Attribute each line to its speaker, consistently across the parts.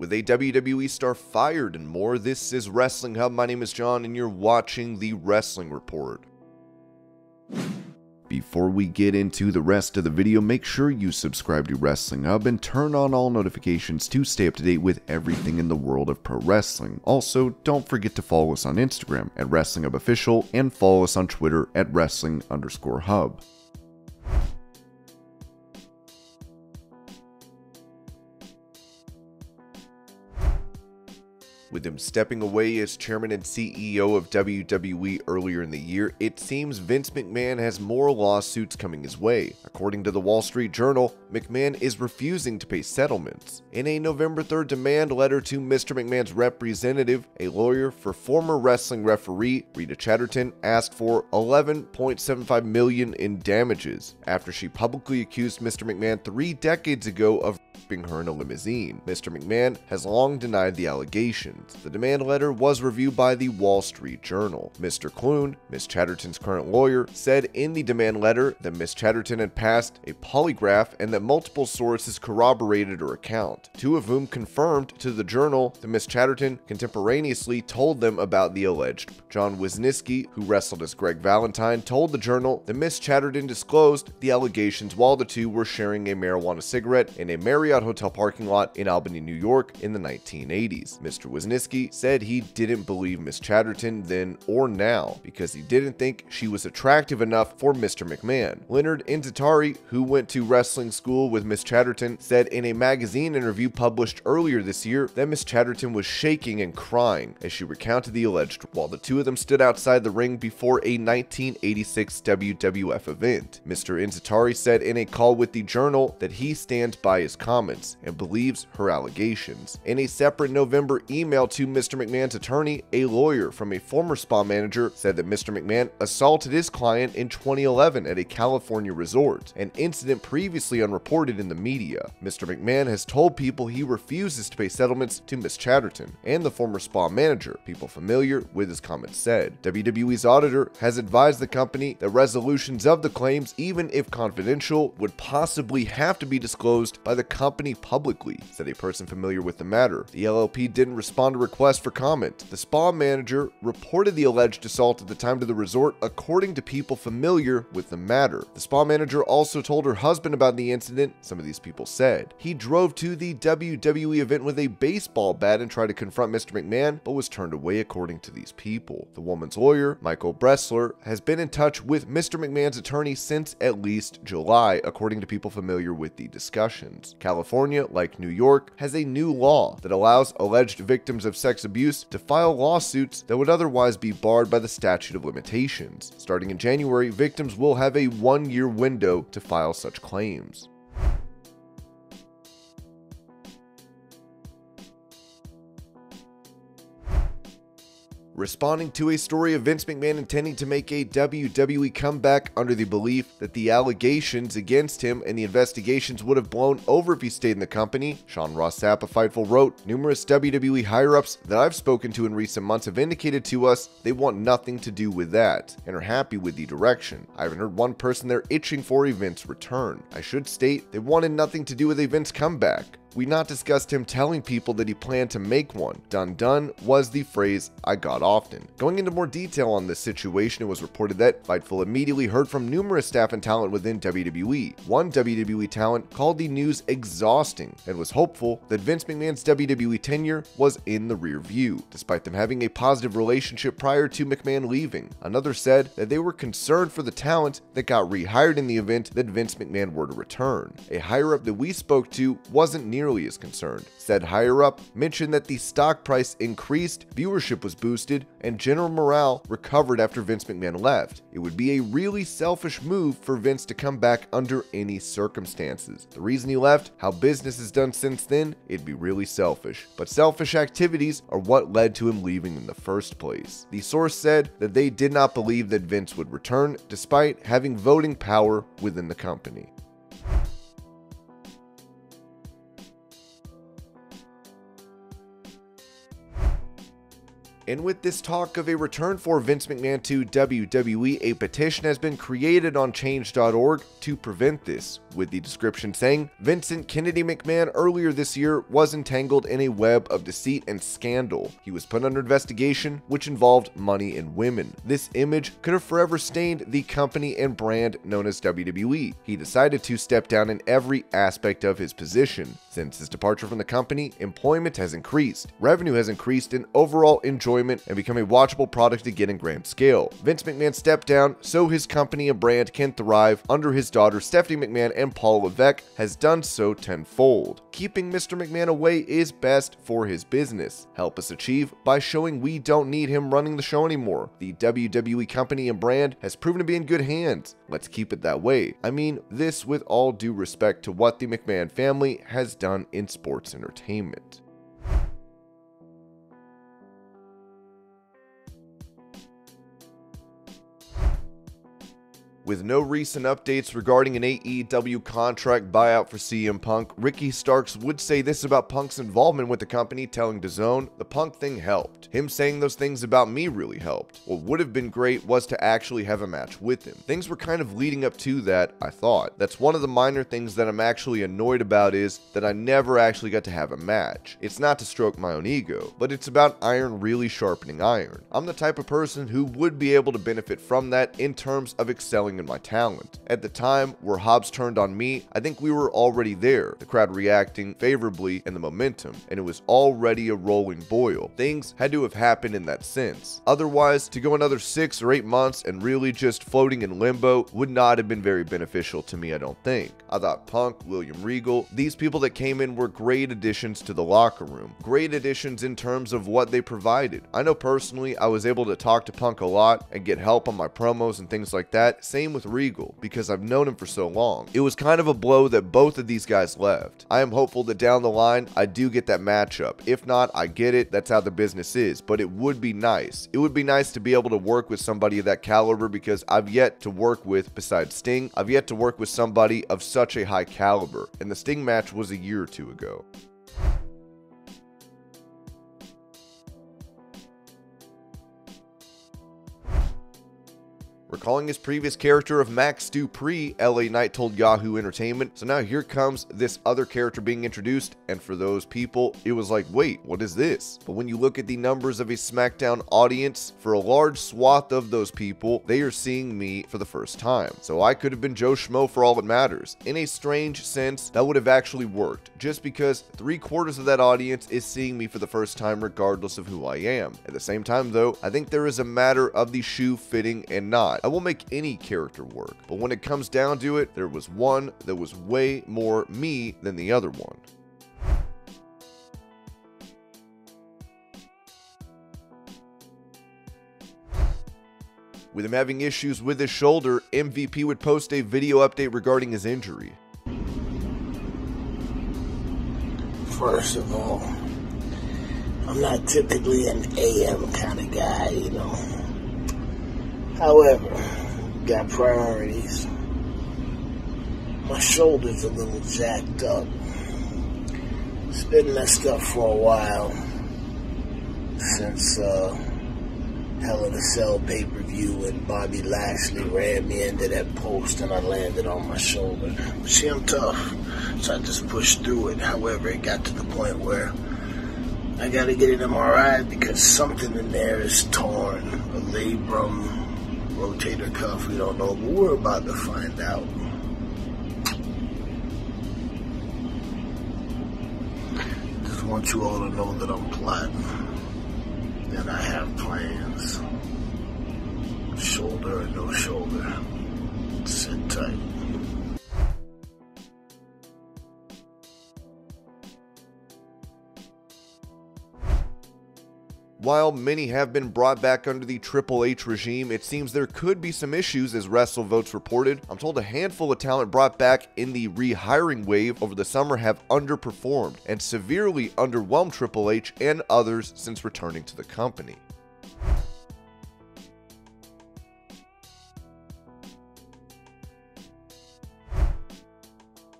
Speaker 1: with a WWE star fired and more. This is Wrestling Hub. My name is John, and you're watching the Wrestling Report. Before we get into the rest of the video, make sure you subscribe to Wrestling Hub and turn on all notifications to stay up to date with everything in the world of pro wrestling. Also, don't forget to follow us on Instagram at Wrestling Hub Official and follow us on Twitter at Wrestling underscore Hub. With him stepping away as chairman and CEO of WWE earlier in the year, it seems Vince McMahon has more lawsuits coming his way. According to the Wall Street Journal, McMahon is refusing to pay settlements. In a November 3rd demand letter to Mr. McMahon's representative, a lawyer for former wrestling referee Rita Chatterton asked for 11.75 million in damages after she publicly accused Mr. McMahon 3 decades ago of raping her in a limousine. Mr. McMahon has long denied the The demand letter was reviewed by the Wall Street Journal. Mr. Clune, Ms. Chatterton's current lawyer, said in the demand letter that Ms. Chatterton had passed a polygraph and that multiple sources corroborated her account, two of whom confirmed to the Journal that Ms. Chatterton contemporaneously told them about the alleged. John Wisniewski, who wrestled as Greg Valentine, told the Journal that Ms. Chatterton disclosed the allegations while the two were sharing a marijuana cigarette in a Marriott hotel parking lot in Albany, New York in the 1980s. Mr. Wisniewski Wisniewski said he didn't believe Miss Chatterton then or now because he didn't think she was attractive enough for Mr. McMahon. Leonard Inzitari, who went to wrestling school with Miss Chatterton, said in a magazine interview published earlier this year that Miss Chatterton was shaking and crying as she recounted the alleged while the two of them stood outside the ring before a 1986 WWF event. Mr. Inzitari said in a call with the Journal that he stands by his comments and believes her allegations. In a separate November email email to Mr. McMahon's attorney, a lawyer from a former spa manager said that Mr. McMahon assaulted his client in 2011 at a California resort, an incident previously unreported in the media. Mr. McMahon has told people he refuses to pay settlements to Miss Chatterton and the former spa manager, people familiar with his comments said. WWE's auditor has advised the company that resolutions of the claims, even if confidential, would possibly have to be disclosed by the company publicly, said a person familiar with the matter. The LLP didn't respond respond to requests for comment. The spa manager reported the alleged assault at the time to the resort, according to people familiar with the matter. The spa manager also told her husband about the incident, some of these people said. He drove to the WWE event with a baseball bat and tried to confront Mr. McMahon, but was turned away, according to these people. The woman's lawyer, Michael Bressler, has been in touch with Mr. McMahon's attorney since at least July, according to people familiar with the discussions. California, like New York, has a new law that allows alleged victims victims of sex abuse to file lawsuits that would otherwise be barred by the statute of limitations. Starting in January, victims will have a one year window to file such claims. Responding to a story of Vince McMahon intending to make a WWE comeback under the belief that the allegations against him and the investigations would have blown over if he stayed in the company. Sean Ross Sapp of Fightful wrote, Numerous WWE higher ups that I've spoken to in recent months have indicated to us they want nothing to do with that and are happy with the direction. I haven't heard one person there itching for a Vince return. I should state they wanted nothing to do with a Vince comeback we not discussed him telling people that he planned to make one. Done done was the phrase I got often. Going into more detail on this situation, it was reported that Fightful immediately heard from numerous staff and talent within WWE. One WWE talent called the news exhausting and was hopeful that Vince McMahon's WWE tenure was in the rear view, despite them having a positive relationship prior to McMahon leaving. Another said that they were concerned for the talent that got rehired in the event that Vince McMahon were to return. A higher up that we spoke to wasn't near nearly as concerned. Said higher up mentioned that the stock price increased, viewership was boosted, and general morale recovered after Vince McMahon left. It would be a really selfish move for Vince to come back under any circumstances. The reason he left, how business is done since then, it'd be really selfish. But selfish activities are what led to him leaving in the first place. The source said that they did not believe that Vince would return despite having voting power within the company. And with this talk of a return for Vince McMahon to WWE, a petition has been created on change.org to prevent this, with the description saying Vincent Kennedy McMahon earlier this year was entangled in a web of deceit and scandal. He was put under investigation, which involved money and women. This image could have forever stained the company and brand known as WWE. He decided to step down in every aspect of his position. Since his departure from the company, employment has increased, revenue has increased, and overall enjoyment and become a watchable product again in grand scale. Vince McMahon stepped down so his company and brand can thrive under his daughter Stephanie McMahon and Paul Levesque has done so tenfold. Keeping Mr. McMahon away is best for his business. Help us achieve by showing we don't need him running the show anymore. The WWE company and brand has proven to be in good hands. Let's keep it that way. I mean, this with all due respect to what the McMahon family has done in sports entertainment. With no recent updates regarding an AEW contract buyout for CM Punk, Ricky Starks would say this about Punk's involvement with the company, telling DAZN, the Punk thing helped. Him saying those things about me really helped. What would have been great was to actually have a match with him. Things were kind of leading up to that, I thought. That's one of the minor things that I'm actually annoyed about is that I never actually got to have a match. It's not to stroke my own ego, but it's about iron really sharpening iron. I'm the type of person who would be able to benefit from that in terms of excelling in my talent. At the time where Hobbs turned on me, I think we were already there, the crowd reacting favorably and the momentum, and it was already a rolling boil. Things had to have happened in that sense. Otherwise, to go another six or eight months and really just floating in limbo would not have been very beneficial to me, I don't think. I thought Punk, William Regal, these people that came in were great additions to the locker room. Great additions in terms of what they provided. I know personally I was able to talk to Punk a lot and get help on my promos and things like that. Same with Regal because I've known him for so long. It was kind of a blow that both of these guys left. I am hopeful that down the line I do get that matchup. If not, I get it. That's how the business is. But it would be nice. It would be nice to be able to work with somebody of that caliber because I've yet to work with, besides Sting, I've yet to work with somebody of such a high caliber. And the Sting match was a year or two ago. Recalling his previous character of Max Dupri, LA Knight told Yahoo Entertainment, so now here comes this other character being introduced, and for those people, it was like, wait, what is this? But when you look at the numbers of a SmackDown audience, for a large swath of those people, they are seeing me for the first time. So I could have been Joe Schmo for all it matters. In a strange sense, that would have actually worked, just because three quarters of that audience is seeing me for the first time regardless of who I am. At the same time though, I think there is a matter of the shoe fitting and not. I will make any character work, but when it comes down to it, there was one that was way more me than the other one. With him having issues with his shoulder, MVP would post a video update regarding his injury.
Speaker 2: First of all, I'm not typically an AM kind of guy, you know. However, got priorities. My shoulder's a little jacked up. It's been messed up for a while since uh, Hell in a Cell pay per view and Bobby Lashley ran me into that post and I landed on my shoulder. See, I'm tough, so I just pushed through it. However, it got to the point where I got to get an MRI because something in there is torn. A labrum rotator cuff. We don't know, but we're about to find out. Just want you all to know that I'm plotting and I have plans. Shoulder or no shoulder. Sit tight.
Speaker 1: While many have been brought back under the Triple H regime, it seems there could be some issues as WrestleVotes reported. I'm told a handful of talent brought back in the rehiring wave over the summer have underperformed and severely underwhelmed Triple H and others since returning to the company.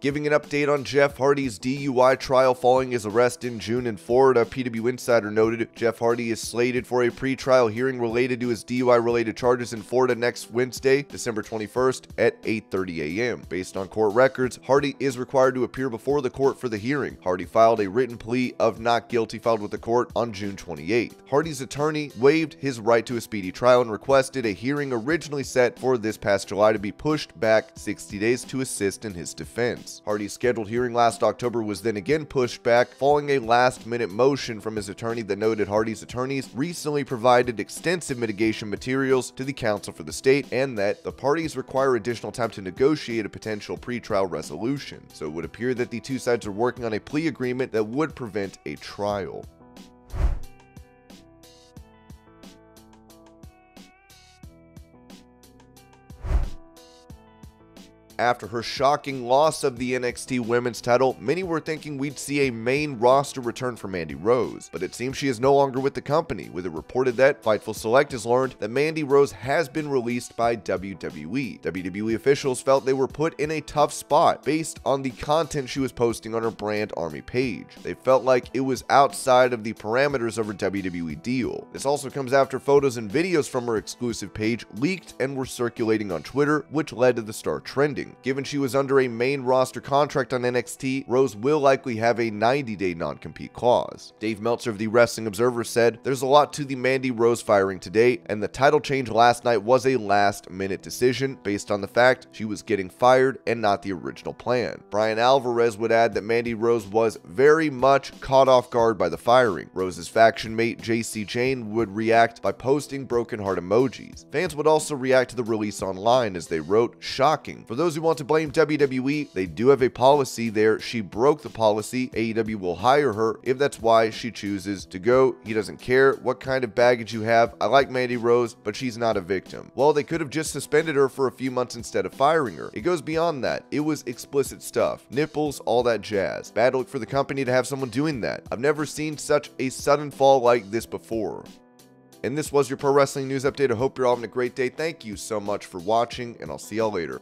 Speaker 1: Giving an update on Jeff Hardy's DUI trial following his arrest in June in Florida, PW Insider noted Jeff Hardy is slated for a pre-trial hearing related to his DUI-related charges in Florida next Wednesday, December 21st at 8:30 a.m. Based on court records, Hardy is required to appear before the court for the hearing. Hardy filed a written plea of not guilty filed with the court on June 28th. Hardy's attorney waived his right to a speedy trial and requested a hearing originally set for this past July to be pushed back 60 days to assist in his defense. Hardy's scheduled hearing last October was then again pushed back following a last minute motion from his attorney that noted Hardy's attorneys recently provided extensive mitigation materials to the counsel for the state and that the parties require additional time to negotiate a potential pretrial resolution. So it would appear that the two sides are working on a plea agreement that would prevent a trial. After her shocking loss of the NXT Women's title, many were thinking we'd see a main roster return for Mandy Rose, but it seems she is no longer with the company, with it reported that Fightful Select has learned that Mandy Rose has been released by WWE. WWE officials felt they were put in a tough spot based on the content she was posting on her brand Army page. They felt like it was outside of the parameters of her WWE deal. This also comes after photos and videos from her exclusive page leaked and were circulating on Twitter, which led to the star trending. Given she was under a main roster contract on NXT, Rose will likely have a 90 day non compete clause. Dave Meltzer of the Wrestling Observer said, There's a lot to the Mandy Rose firing today, and the title change last night was a last minute decision based on the fact she was getting fired and not the original plan. Bryan Alvarez would add that Mandy Rose was very much caught off guard by the firing. Rose's faction mate Jacy Jayne would react by posting broken heart emojis. Fans would also react to the release online as they wrote, Shocking. For those want to blame WWE, they do have a policy there. She broke the policy. AEW will hire her if that's why she chooses to go. He doesn't care what kind of baggage you have. I like Mandy Rose, but she's not a victim. Well, they could have just suspended her for a few months instead of firing her. It goes beyond that. It was explicit stuff. Nipples, all that jazz. Bad luck for the company to have someone doing that. I've never seen such a sudden fall like this before. And this was your Pro Wrestling News Update. I hope you're all having a great day. Thank you so much for watching, and I'll see y'all later.